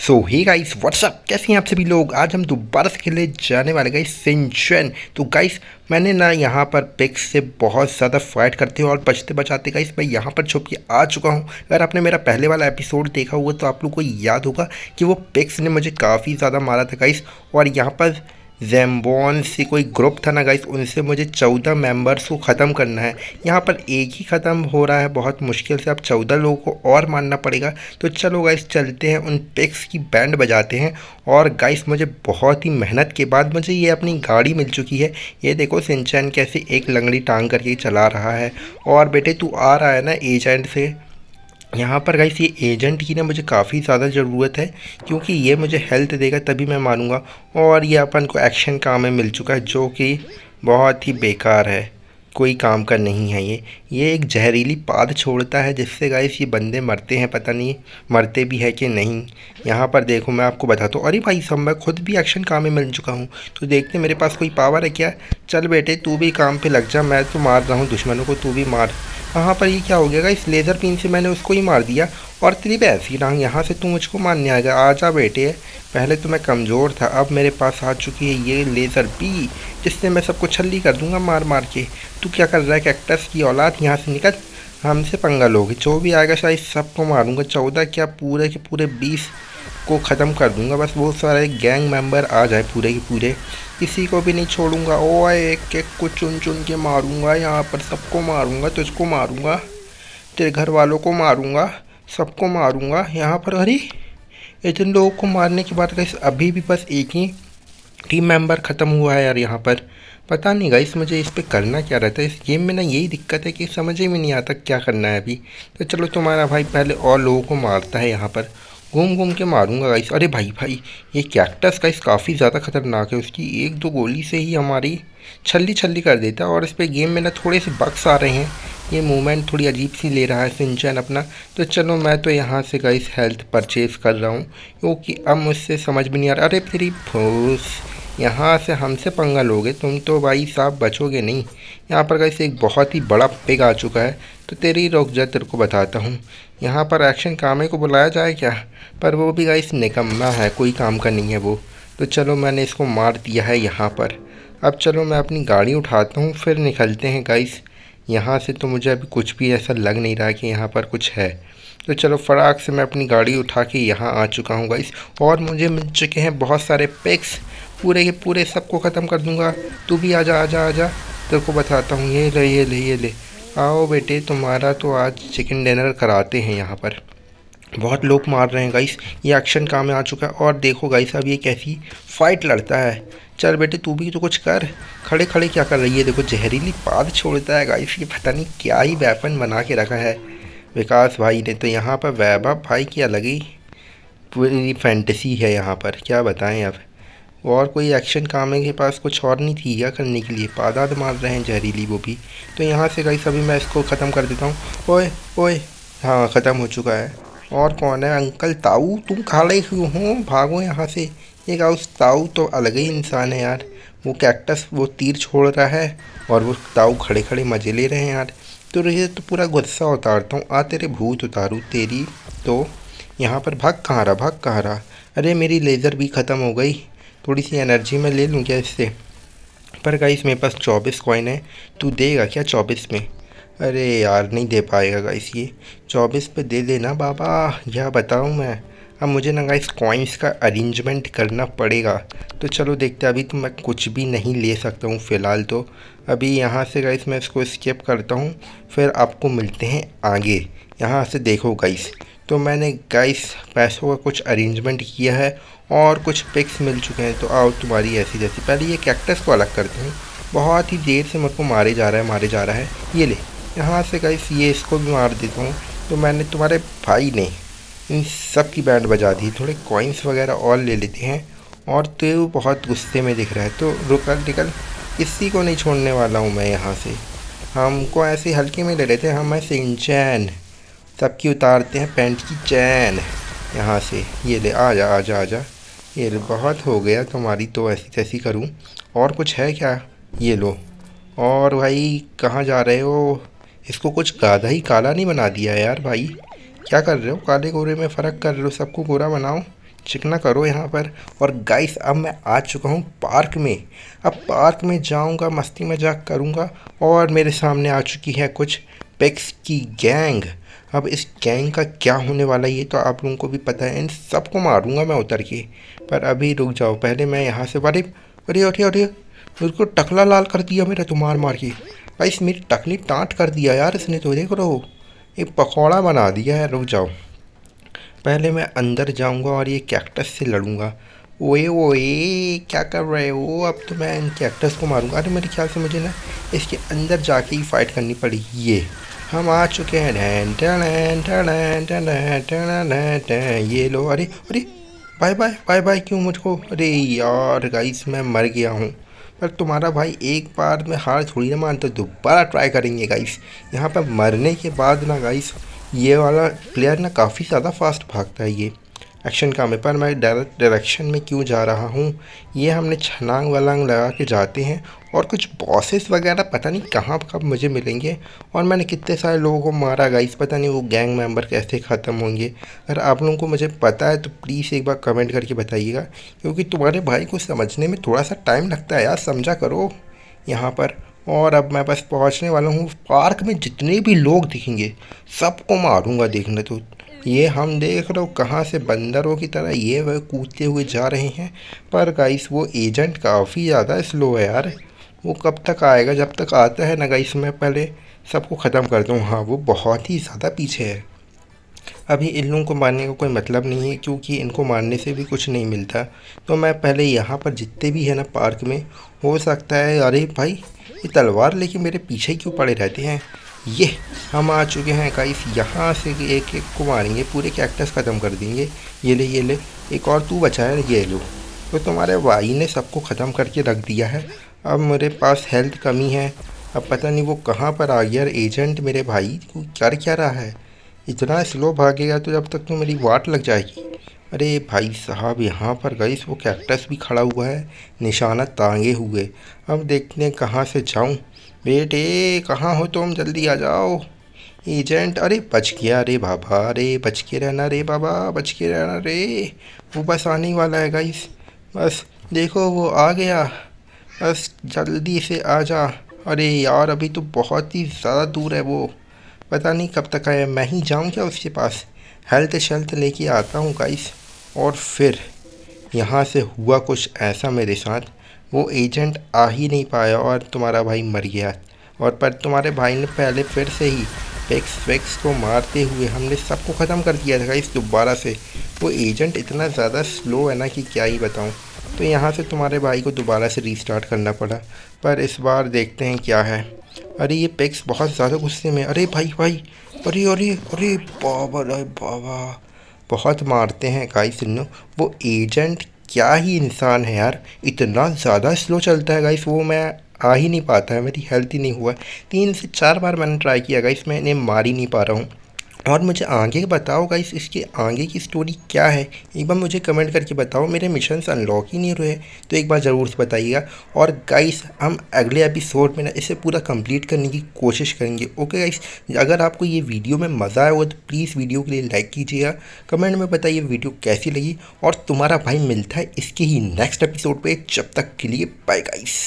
सो ही guys what's up कैसे हैं आप सभी लोग? आज हम दोबारा से खेले जाने वाले गाइस सिंचन तो गाइस मैंने ना यहाँ पर पिक्स से बहुत ज़्यादा फाइट करते हुए और बचते बचाते गाइस मैं यहाँ पर छुप के आ चुका हूँ। अगर आपने मेरा पहले वाला एपिसोड देखा हुआ तो आप लोग को याद होगा कि वो पिक्स ने मुझे काफ़ी ज़्यादा मारा था गाइस और यहाँ पर जैम्बॉन से कोई ग्रुप था ना गाइस उनसे मुझे चौदह मेंबर्स को ख़त्म करना है। यहाँ पर एक ही ख़त्म हो रहा है, बहुत मुश्किल से। अब चौदह लोगों को और मानना पड़ेगा। तो चलो गाइस चलते हैं, उन पिक्स की बैंड बजाते हैं। और गाइस मुझे बहुत ही मेहनत के बाद मुझे ये अपनी गाड़ी मिल चुकी है। ये देखो, सिंचैन कैसे एक लंगड़ी टांग करके चला रहा है। और बेटे, तू आ रहा है ना एजेंट से? यहाँ पर गाइस ये एजेंट की ना मुझे काफ़ी ज़्यादा ज़रूरत है, क्योंकि ये मुझे हेल्थ देगा तभी मैं मानूँगा और ये अपन को एक्शन काम में मिल चुका है, जो कि बहुत ही बेकार है। कोई काम का नहीं है ये। ये एक जहरीली पाद छोड़ता है जिससे गाइस ये बंदे मरते हैं, पता नहीं मरते भी है कि नहीं। यहाँ पर देखो मैं आपको बताता हूँ। अरे भाई सब मैं खुद भी एक्शन काम में मिल चुका हूँ। तो देखते मेरे पास कोई पावर है क्या? चल बेटे, तू भी काम पे लग जा, मैं तो मार रहा हूँ दुश्मनों को, तू भी मार। वहाँ पर ये क्या हो गया इस लेज़र पिन से मैंने उसको ही मार दिया। और तेरी ऐसी रंग यहाँ से तू मुझको मारने आएगा आ जा बेटे। पहले तो मैं कमज़ोर था, अब मेरे पास आ चुकी है ये लेज़र बी जिससे मैं सबको छल्ली कर दूँगा मार मार के। तू क्या कर रहा है? कैक्टस की औलाद? यहाँ से निकल, हमसे पंगा लोगे। जो भी आएगा शायद सबको मारूँगा, चौदह क्या पूरे के पूरे बीस को ख़त्म कर दूँगा। बस बहुत सारे गैंग मेंबर आ जाए पूरे के पूरे। किसी को भी नहीं छोड़ूँगा। ओ एक एक को चुन चुन के मारूँगा। यहाँ पर सबको मारूँगा, तुझको मारूँगा, तेरे घर वालों को मारूँगा, सबको मारूँगा। यहाँ पर अरे, इतने लोगों को मारने के बाद अभी भी बस एक ही टीम मेंबर ख़त्म हुआ है यार यहाँ पर। पता नहीं गाइस, मुझे इस पर करना क्या रहता है? इस गेम में ना यही दिक्कत है कि समझ ही में नहीं आता क्या करना है अभी। तो चलो, तुम्हारा भाई पहले और लोगों को मारता है यहाँ पर। घूम घूम के मारूँगा गाइस। अरे भाई भाई, ये कैक्टस गाइस काफ़ी ज़्यादा ख़तरनाक है। उसकी एक दो गोली से ही हमारी छल्ली छल्ली कर देता है और इस पर गेम में ना थोड़े से बक्स आ रहे हैं। ये मूवमेंट थोड़ी अजीब सी ले रहा है सिंचन अपना। तो चलो, मैं तो यहाँ से गाइस हेल्थ परचेज़ कर रहा हूँ। क्योंकि अब मुझसे समझ में नहीं आ रहा। अरे, तेरी फूस। यहाँ से हमसे पंगा लोगे, तुम तो भाई साहब बचोगे नहीं। यहाँ पर कैसे एक बहुत ही बड़ा पिग आ चुका है तो तेरी रोक जा, तेरे को बताता हूँ। यहाँ पर एक्शन कामे को बुलाया जाए क्या? पर वो भी गाइस निकम्मा है, कोई काम का नहीं है वो। तो चलो मैंने इसको मार दिया है यहाँ पर। अब चलो मैं अपनी गाड़ी उठाता हूँ, फिर निकलते हैं गाइस यहाँ से तो मुझे अभी कुछ भी ऐसा लग नहीं रहा कि यहाँ पर कुछ है। तो चलो फटाक से मैं अपनी गाड़ी उठा के यहाँ आ चुका हूँ गाइस और मुझे मिल चुके हैं बहुत सारे पिक्स पूरे के पूरे सबको ख़त्म कर दूँगा। तू भी आ जा आ जा आ जा तेरे को बताता हूँ, ये ले ये ले ये ले। आओ बेटे, तुम्हारा तो आज चिकन डिनर कराते हैं यहाँ पर। बहुत लोग मार रहे हैं गाइस ये एक्शन काम में आ चुका है। और देखो गाइस अब ये कैसी फाइट लड़ता है। चल बेटे, तू भी तो कुछ कर। खड़े खड़े क्या कर रही है? देखो, जहरीली पाद छोड़ता है गाइस ये पता नहीं क्या ही वेपन बना के रखा है। विकास भाई ने तो यहाँ पर वैभव भाई की अलग ही पूरी फैंटेसी है यहाँ पर। क्या बताएँ अब? और कोई एक्शन काम के पास कुछ और नहीं थी या करने के लिए? पादाद मार रहे हैं जहरीली वो भी तो यहाँ से गई सभी मैं इसको ख़त्म कर देता हूँ। ओए ओए। हाँ ख़त्म हो चुका है। और कौन है? अंकल ताऊ? तुम खड़े क्यों हो? भागो यहाँ से। ये गाउस ताऊ तो अलग ही इंसान है यार। वो कैक्टस वो तीर छोड़ रहा है और वो ताऊ खड़े खड़े मज़े ले रहे हैं यार। तो ये तो पूरा गुस्सा उतारता हूँ। आ, तेरे भूत उतारू, तेरी। तो यहाँ पर भाग कहाँ रहा? भाग कहाँ रहा? अरे, मेरी लेज़र भी ख़त्म हो गई। थोड़ी सी एनर्जी मैं ले लूँ क्या इससे? पर गाइस मेरे पास चौबीस कॉइन है। तू देगा क्या चौबीस में? अरे यार, नहीं दे पाएगा गाइस ये। चौबीस पे दे देना बाबा यह बताऊँ मैं? अब मुझे ना गाइस कॉइन्स का अरेंजमेंट करना पड़ेगा। तो चलो देखते अभी तो मैं कुछ भी नहीं ले सकता हूँ फ़िलहाल तो। अभी यहाँ से गाइस मैं इसको स्किप करता हूँ, फिर आपको मिलते हैं आगे। यहाँ से देखो गाइस तो मैंने गाइस पैसों का कुछ अरेंजमेंट किया है और कुछ पिक्स मिल चुके हैं तो आओ तुम्हारी ऐसी जैसी। पहले ये कैक्टस को अलग करते हैं। बहुत ही देर से मेरे को मारे जा रहा है, मारे जा रहा है। ये ले, यहाँ से गाइस ये इसको भी मार देता हूँ। तो मैंने तुम्हारे भाई ने इन सब की बैंड बजा दी, थोड़े कॉइन्स वगैरह और ले लेते हैं। और तो बहुत गुस्से में दिख रहा है। तो रुकल निकल। किसी को नहीं छोड़ने वाला हूँ मैं यहाँ से। हमको ऐसे हल्के में ले लेते हैं। हम ऐसे इंचैन सबकी उतारते हैं, पैंट की चैन यहाँ से, ये ले आ जा आ जा आ जा ये ले, बहुत हो गया, तुम्हारी तो ऐसी तैसी करूँ। और कुछ है क्या? ये लो। और भाई, कहाँ जा रहे हो? इसको कुछ गाधा ही काला नहीं बना दिया यार भाई। क्या कर रहे हो? काले गोरे में फ़र्क कर रहे हो? सबको गोरा बनाओ। चिकना करो यहाँ पर। और गाइस अब मैं आ चुका हूँ पार्क में। अब पार्क में जाऊँगा, मस्ती मज़ाक करूँगा। और मेरे सामने आ चुकी है कुछ पेक्स की गैंग अब इस गैंग का क्या होने वाला ये तो आप लोगों को भी पता है। इन सबको मारूँगा मैं उतर के। पर अभी रुक जाओ, पहले मैं यहाँ से अरे अरे अरे अरे उसको टकला लाल कर दिया मेरा तो मार मार के। भाई मेरी टकली टाँट कर दिया यार, इसने तो देख रहो एक पकौड़ा बना दिया है, रुक जाओ। पहले मैं अंदर जाऊँगा और ये कैक्टस से लड़ूँगा। ओए ओए, क्या कर रहे हो? अब तो मैं इन कैक्टस को मारूँगा। अरे, मेरे ख्याल से मुझे ना इसके अंदर जाके ही फाइट करनी पड़ेगी, ये। हम आ चुके हैं। ये लो, अरे अरे, बाय बाय बाय बाय, क्यों मुझको? अरे यार गाइस मैं मर गया हूँ। पर तुम्हारा भाई एक बार में हार थोड़ी ना मानते, दोबारा ट्राई करेंगे गाइस यहाँ पर मरने के बाद ना गाइस ये वाला प्लेयर ना काफ़ी ज़्यादा फास्ट भागता है ये। एक्शन काम है पर मैं डायरेक्ट डायरेक्शन में क्यों जा रहा हूँ? ये हमने छलांग वलांग लगा के जाते हैं और कुछ बॉसेस वगैरह पता नहीं कहाँ कब मुझे मिलेंगे। और मैंने कितने सारे लोगों को मारा गाइस पता नहीं वो गैंग मेंबर कैसे ख़त्म होंगे। अगर आप लोगों को मुझे पता है तो प्लीज़ एक बार कमेंट करके बताइएगा, क्योंकि तुम्हारे भाई को समझने में थोड़ा सा टाइम लगता है यार, समझा करो यहाँ पर। और अब मैं बस पहुँचने वाला हूँ पार्क में जितने भी लोग दिखेंगे, सबको मारूँगा देखने तो। ये हम देख रहे हो कहाँ से बंदरों की तरह ये वह कूदते हुए जा रहे हैं। पर गाइस वो एजेंट काफ़ी ज़्यादा स्लो है यार। वो कब तक आएगा, जब तक आता है ना गाइस मैं पहले सबको ख़त्म कर दूँ। हाँ वो बहुत ही ज़्यादा पीछे है। अभी इन लोगों को मारने का कोई मतलब नहीं है, क्योंकि इनको मारने से भी कुछ नहीं मिलता। तो मैं पहले यहाँ पर जितने भी हैं ना पार्क में, हो सकता है, अरे भाई, ये तलवार लेके मेरे पीछे क्यों पड़े रहते हैं? ये, हम आ चुके हैं गाइस यहाँ से एक एक को मारेंगे, पूरे कैक्टस ख़त्म कर देंगे। ये ले ये ले, एक और तू बचा है, ये लो। तो तुम्हारे भाई ने सबको ख़त्म करके रख दिया है। अब मेरे पास हेल्थ कमी है। अब पता नहीं वो कहाँ पर आ गया एजेंट मेरे भाई कर क्या रहा है? इतना स्लो भागेगा तो जब तक तो मेरी वाट लग जाएगी। अरे भाई साहब, यहाँ पर गई वो कैक्टस भी खड़ा हुआ है, निशाना तांगे हुए। अब देखने कहाँ से जाऊँ। बेटे, कहाँ हो तुम? जल्दी आ जाओ। एजेंट, अरे, बच गया अरे बाबा अरे बच के रहना रे बाबा, बच के रहना रे। वो बस आने वाला है गाइस बस, देखो, वो आ गया। बस, जल्दी से आ जा। अरे, यार, अभी तो बहुत ही ज़्यादा दूर है वो। पता नहीं कब तक आया। मैं ही जाऊँ क्या उसके पास? हेल्थ शेल्थ लेके आता हूँ गाइस और फिर, यहाँ से हुआ कुछ ऐसा मेरे साथ। वो एजेंट आ ही नहीं पाया और तुम्हारा भाई मर गया। और पर तुम्हारे भाई ने पहले फिर से ही पेक्स वेक्स को मारते हुए हमने सबको ख़त्म कर दिया था इस दोबारा से। वो एजेंट इतना ज़्यादा स्लो है ना कि क्या ही बताऊँ। तो यहाँ से तुम्हारे भाई को दोबारा से रीस्टार्ट करना पड़ा। पर इस बार देखते हैं क्या है। अरे ये पेक्स बहुत ज़्यादा गुस्से में, अरे भाई भाई, अरे अरे अरे, बाबा बाबा। बहुत मारते हैं गाइस सुनो वो एजेंट क्या ही इंसान है यार? इतना ज़्यादा स्लो चलता है गाइस वो मैं आ ही नहीं पाता है, मेरी हेल्थ ही नहीं हुआ तीन से चार बार मैंने ट्राई किया गाइस मैं इन्हें मार ही नहीं पा रहा हूँ। और मुझे आगे बताओ गाइस इसके आगे की स्टोरी क्या है? एक बार मुझे कमेंट करके बताओ, मेरे मिशन अनलॉक ही नहीं हुए तो एक बार ज़रूर से बताइएगा। और गाइस हम अगले एपिसोड में ना इसे पूरा कंप्लीट करने की कोशिश करेंगे ओके गाइस अगर आपको ये वीडियो में मज़ा आया हो तो प्लीज़ वीडियो के लिए लाइक कीजिएगा कमेंट में बताइए वीडियो कैसी लगी, और तुम्हारा भाई मिलता है इसके ही नेक्स्ट एपिसोड पर जब तक के लिए बाय गाइस